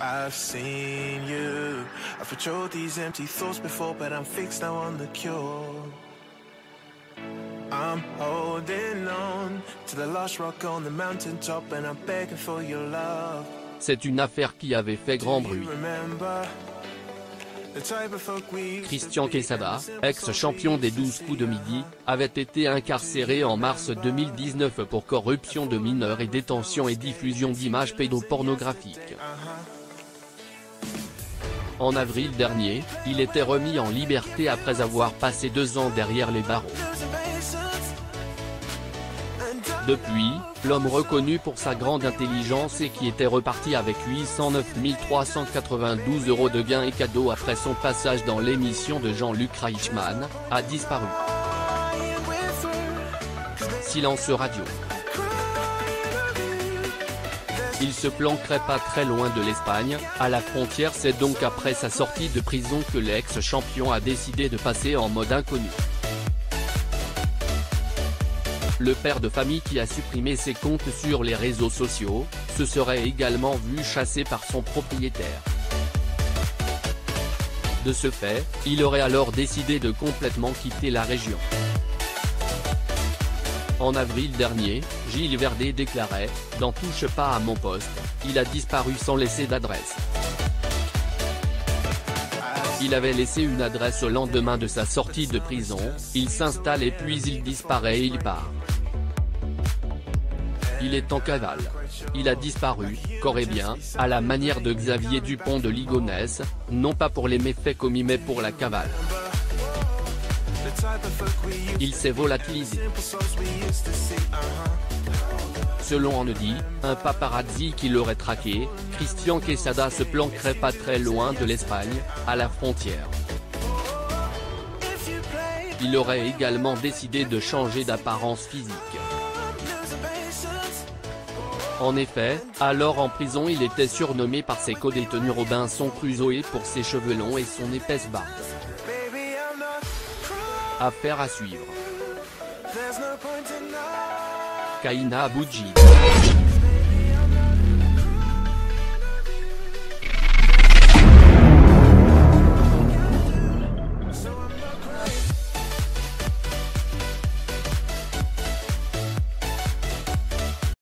I've seen you. I've patrolled these empty thoughts before, but I'm fixed now on the cure. I'm holding on to the last rock on the mountaintop, and I'm begging for your love. C'est une affaire qui avait fait grand bruit. Christian Quesada, ex-champion des 12 coups de midi, avait été incarcéré en mars 2019 pour corruption de mineurs et détention et diffusion d'images pédopornographiques. En avril dernier, il était remis en liberté après avoir passé deux ans derrière les barreaux. Depuis, l'homme reconnu pour sa grande intelligence et qui était reparti avec 809 392 euros de gains et cadeaux après son passage dans l'émission de Jean-Luc Reichmann, a disparu. Silence radio. Il se planquerait pas très loin de l'Espagne, à la frontière c'est donc après sa sortie de prison que l'ex-champion a décidé de passer en mode inconnu. Le père de famille qui a supprimé ses comptes sur les réseaux sociaux, se serait également vu chassé par son propriétaire. De ce fait, il aurait alors décidé de complètement quitter la région. En avril dernier, Gilles Verdé déclarait « N'en touche pas à mon poste, il a disparu sans laisser d'adresse ». Il avait laissé une adresse au lendemain de sa sortie de prison, il s'installe et puis il disparaît et il part. Il est en cavale. Il a disparu, corps bien, à la manière de Xavier Dupont de Ligonnès, non pas pour les méfaits commis mais pour la cavale. Il s'est volatilisé. Selon on dit, un paparazzi qui l'aurait traqué, Christian Quesada se planquerait pas très loin de l'Espagne, à la frontière. Il aurait également décidé de changer d'apparence physique. En effet, alors en prison il était surnommé par ses co-détenus Robinson Crusoe pour ses cheveux longs et son épaisse barbe. Affaire à suivre. Kaina Abouji.